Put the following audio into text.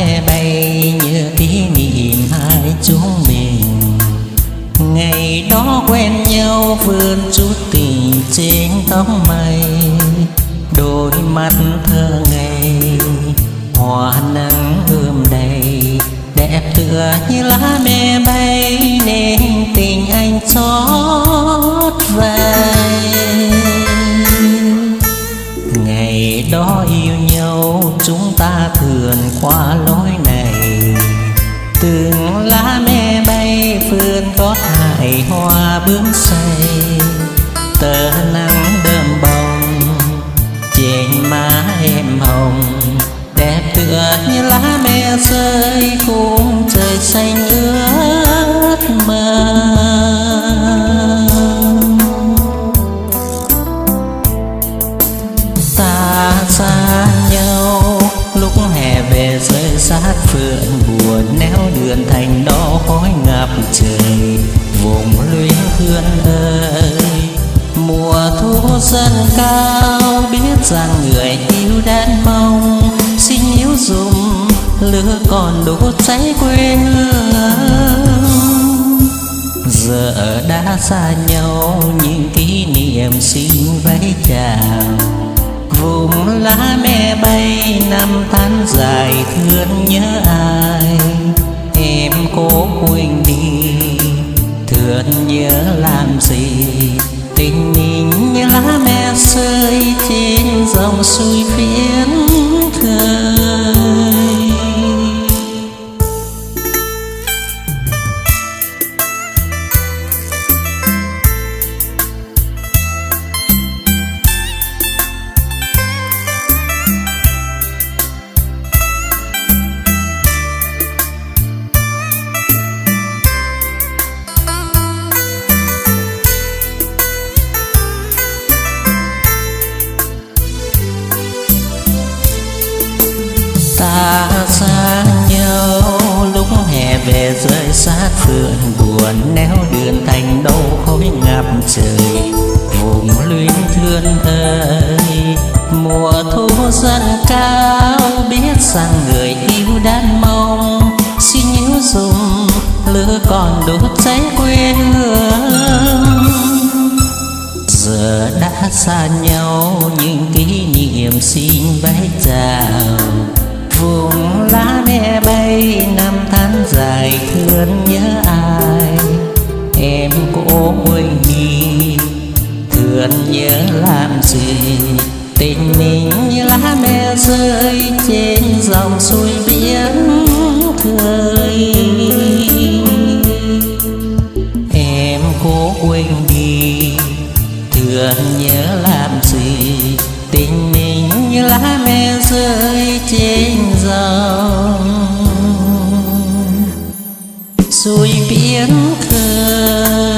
bé bay như tiếng niệm hai chúng mình. Ngày đó quen nhau vươn chút tình trên tóc mây. Đôi mắt thơ ngày hòa nắng ươm đầy. Đẹp tựa như lá bè bay, nên tình anh xót vai ngày đó yêu nhau chúng ta thường qua lối này. Từng lá me bay phương gót hải hoa bướm say. Tờ nắng đơm bông trên má em hồng. Đẹp tựa như lá me rơi khung trời xanh ướt rơi sát phượng buồn néo đường thành đó khói ngập trời. Vùng luyến thương ơi, mùa thu dân cao, biết rằng người yêu đang mong. Xin yếu dùng lửa còn đốt cháy quê hương. Giờ đã xa nhau, những kỷ niệm xin vẫy chào vùng lá me bay, năm tháng dài thương nhớ ai? Em cố quên đi, thương nhớ làm gì? Tình mình như lá me rơi trên dòng suối phiến ta xa nhau. Lúc hè về rơi sát phượng buồn néo đường thành đâu khói ngập trời. Vùng luyến thương ơi, mùa thu dần cao, biết rằng người yêu đang mong. Xin nhớ dùng lửa còn đốt cháy quê hương. Giờ đã xa nhau, những kỷ niệm xin vẫy chào. Thương nhớ ai, em cố quên đi thương nhớ làm gì, tình mình như lá me rơi trên dòng suối biển khơi em cố quên đi, thương nhớ dòng biển khơi